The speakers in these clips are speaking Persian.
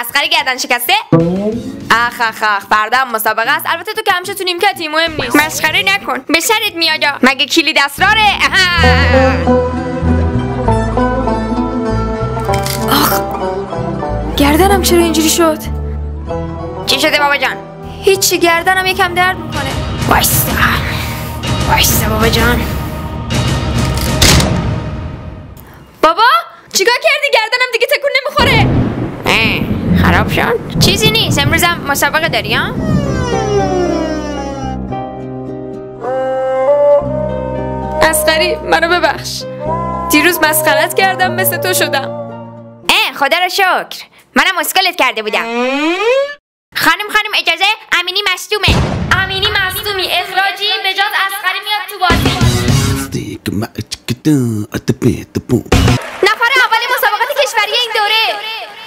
اسقری گردن شکسته؟ اخ اخ اخ فردا مسابقه است. البته تو که همیشه تو نیمکتی مهم نیست. مسخره نکن. به سرت میاد مگه کلید اسراره؟ آخ گردنم چرا اینجوری شد؟ چی شده بابا جان؟ هیچی گردنم یکم درد می‌کنه. وایسا وایسا بابا جان. بابا چیکار کردی گردنم دیگه تکون نمی‌خوره اه، خراب شد؟ چیزی نیست. امروزم مسابقه داری ها؟ اسقری منو ببخش. دیروز مسخرت کردم مثل تو شدم. اه خدا رو شکر. منم اسکلت کرده بودم. خانم خانم اجازه؟ امینی مصدومه. امینی مصدومی. اخراجی به جاز اسقری میاد تو بازی.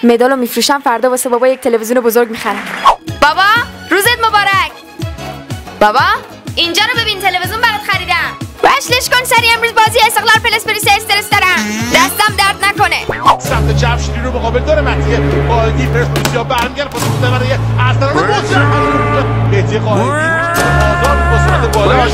مدالو میفروشم فردا واسه بابا یک تلویزیون بزرگ می‌خرم بابا روزت مبارک بابا اینجا رو ببین تلویزیون برات خریدم وشلش کن سری امروز بازی استقلال پلس پریس استرس دارم دستم درد نکنه سمت جمشیدی رو مقابل داره مهدی قائدی پرسپولیس یا برمیگرد پاس توپ برای ارسلان بسیار مهدی قائدی آزاد با سرعت بالا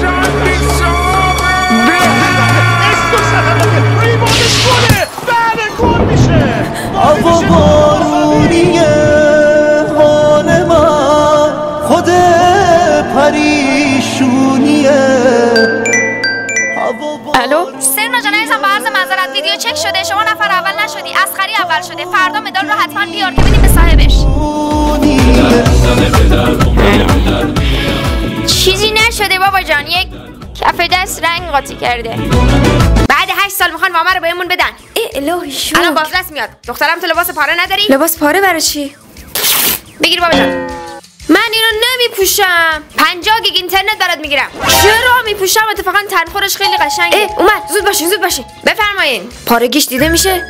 معذرت ویدیو چک شده. شما نفر اول نشدی. اسخری اول شده. فردا مدال رو حتما بیار که بدیم به صاحبش. چیزی نشده بابا جان. یک کف دست رنگ قاطی کرده. بعد هشت سال می‌خوان وامه رو بهمون بدن. ای الهی شو الان بازرس میاد. دخترم تو لباس پاره نداری؟ لباس پاره برای چی؟ بگیر بابا جان. من اینو نمیپوشم. 50 گیگ اینترنت برات می‌گیرم. چرا میپوشم اتفاقا تنخورش خیلی قشنگه. اه اومد. زود باشین زود باشین بفرمایین. پارگیش دیده میشه؟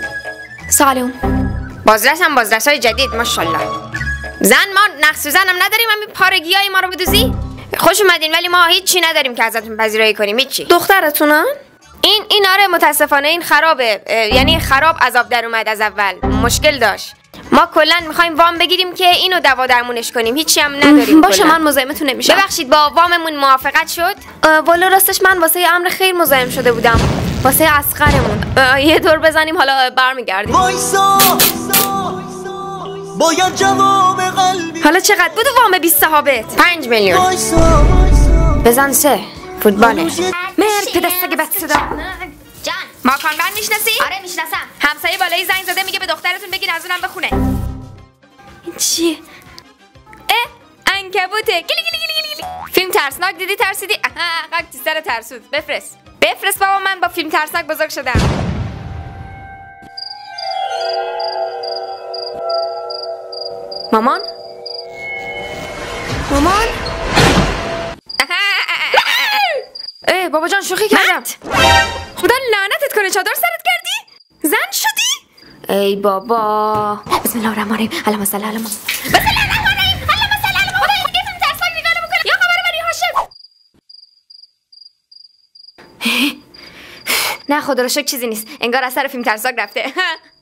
سلام. بازرس هم بازرس های جدید ماشاءالله. زن ما نقص زنم نداریم همین پارگی های ما رو بدوزی. خوش اومدین ولی ما هیچی نداریم که ازتون پذیرایی کنیم هیچی. دخترتونن؟ این این آره متاسفانه این خرابه. یعنی خراب عذاب در اومد از اول. مشکل داشت. ما کلا می‌خوایم وام بگیریم که اینو دوا درمونش کنیم. هیچی هم نداریم باشه من مزاحمتون نمیشم. ببخشید با واممون موافقت شد؟ والا راستش من واسه امر خیر مزاحم شده بودم. واسه اسقرمون. یه دور بزنیم حالا برمیگردیم. وایسا باید جواب قلبی. حالا چقدر بود وام 20 صحابت 5 میلیون بزن سه فوتباله. مرد پدستگ بد صدا ماکان بند می‌شناسی؟ آره می‌شناسم همسایه بالایی زنگ زده میگه به دخترتون بگین از اونم بخونه این چیه؟ اه انکبوته گلی گلی گلی گلی فیلم ترسناک دیدی ترسیدی؟ آها تو سر ترسود بفرست بفرست بابا من با فیلم ترسناک بزرگ شدم مامان؟ مامان؟ ای بابا جان شوخی کردم خدا کنه چادر سرت کردی؟ زن شدی؟ ای بابا. بسم الله الرحمن الرحیم. اللهم صل علی بسم الله الرحمن الرحیم. اللهم صل علی محمد بکنه یا خبر بری هاشم؟ نه خدا رو شکر چیزی نیست. انگار اثر فیلم ترسناک رفته.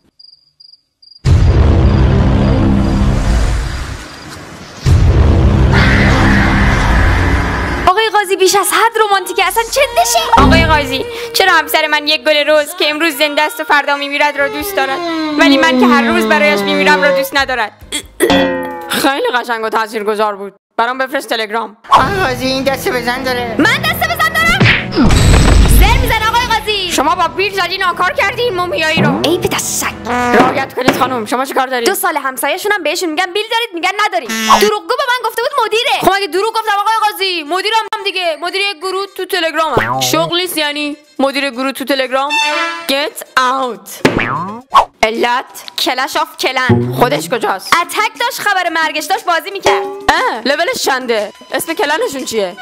بیش از حد رومانتیکه اصلا چندشه آقای قاضی چرا همسر من یک گل روز که امروز زنده است و فردا میمیرد را دوست دارد؟ ولی من که هر روز برایش میمیرم را دوست ندارد. خیلی قشنگ و تاثیرگذار بود. برام بفرست تلگرام. آقای قاضی این دسته بزن داره. من شما با بیل زدی ناکار کردین مومیایی رو. ای پدر سگ. رعایت کنید خانم شما چه کار دارید؟ دو سال همسایه‌شون هم بهشون میگن بیل دارید میگن نداریم دروغگو به من گفته بود مدیره. خب اگه دروغ گفتم آقای قاضی مدیرم هم دیگه مدیر یک گروه تو تلگرام شغل نیست یعنی مدیر گروه تو تلگرام. Get out. علت کلش آف کلن خودش کجاست؟ اتک داشت خبر مرگش داشت بازی می‌کرد. اه لولش چنده اسم کلنشون چیه؟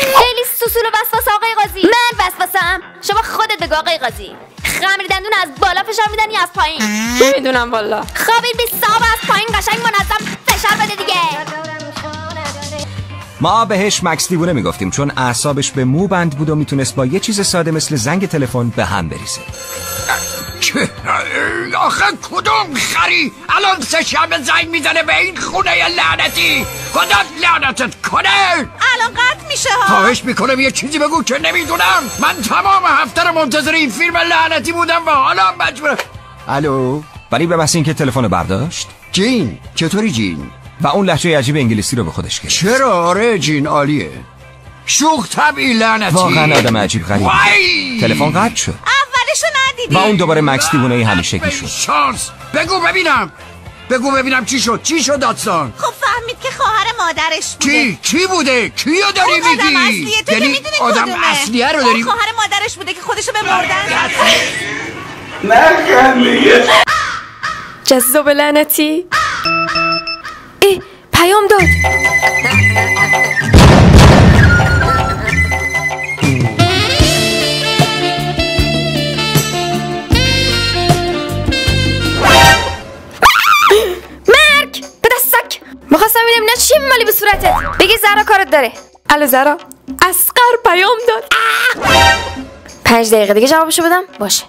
خیلی سوسول و وسواس آقای قاضی. من وسواسم. شما خودت بگو آقای قاضی. خمیر دندون از بالا فشار میدن یا از پایین. می‌دونم والا. خوابید بی صاحب از پایین قشنگ منظم فشار بده دیگه. ما بهش مکس دیوونه می‌گفتیم چون اعصابش به مو بند بود و می‌تونست با یه چیز ساده مثل زنگ تلفن به هم بریزه. آخه کدوم خری؟ الان سه شب زنگ می‌زنه به این خونه لعنتی. خدا لعنتت کنه. الان قطع میشه ها. خواهش می‌کنم یه چیزی بگو که نمی‌دونم. من تمام هفته رو منتظر این فیلم لعنتی بودم و حالا مجبور الو؟ ولی به اینکه تلفن برداشت. جین چطوری جین؟ و اون لحجه عجیب انگلیسی رو به خودش گرفت چرا آره جین؟ عالیه. شوخ طبعی لعنتی. واقعا آدم عجیب غریب تلفن قطع شد. اولشو ندیدی. و اون دوباره مکس دیوونه همیشگی شد. شانس. بگو ببینم. بگو ببینم چی شد. چی شد داستان؟ خب فهمید که خواهر مادرش بوده. کی؟ کی بوده؟ کیو داری اون آدم میگی؟ اصلیه. تو یعنی آدم کدومه. اصلیه رو داری خواهر مادرش بوده که خودشو به مردن جذاب لعنتی. ای پیام داد. چی مالی به صورتت؟ بگی زرا کارت داره. الو زرا اسقر پیام داد. پنج دقیقه دیگه جوابشو بدم؟ باشه.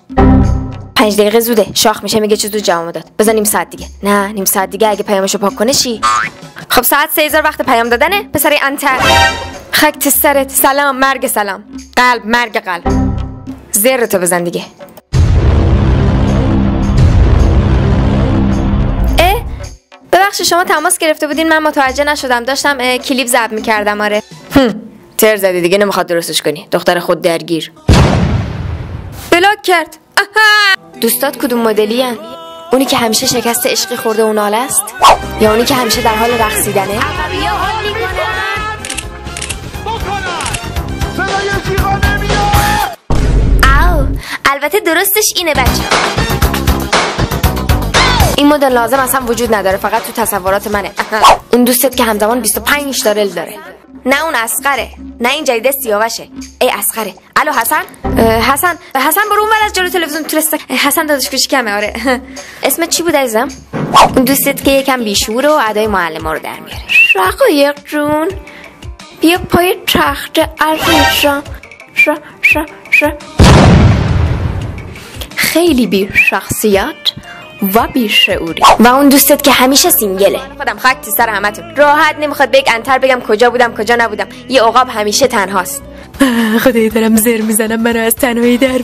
پنج دقیقه زوده. شاخ میشه میگه چه زود جواب داد. بزن نیم ساعت دیگه. نه نیم ساعت دیگه اگه پیامشو پاک کنه چی؟ خب ساعت سه هزار وقت پیام دادنه؟ پسر انتر. خاک تو سرت. سلام مرگ سلام. قلب مرگ قلب. زر تو بزن دیگه. ببخشید شما تماس گرفته بودین من متوجه نشدم. داشتم کلیپ ضبط می‌کردم آره. هم، تر زدی دیگه نمی‌خواد درستش کنی. دختر خود درگیر. بلاک کرد. دوستات کدوم مدلی هن؟ اونی که همیشه شکست عشقی خورده و ناله است؟ یا اونی که همیشه در حال رقصیدنه؟ البته درستش اینه بچه این مدل لازم اصلا وجود نداره فقط تو تصورات منه. اون دوستت که همزمان 25 تا رل داره. نه اون اسقره نه این جدید سیاوشه. ای اسقره. الو حسن؟ حسن. حسن برو اون از جلو تلویزیون ترست حسن داداش کوچیکمه آره. اسمت چی بود عزیزم؟ اون دوستت که یکم بیشور و ادای معلم رو در میاره. رقایق جون بیا پای تخت عزیزم. خیلی بی شخصیت و بی شعوری و اون دوستت که همیشه سینگله. خودم خاک تو سر همتون. راحت نمی‌خواد بگ انتر بگم کجا بودم کجا نبودم. یه عقاب همیشه تنهاست. خدایی دارم زر می‌زنم منو از تنهایی در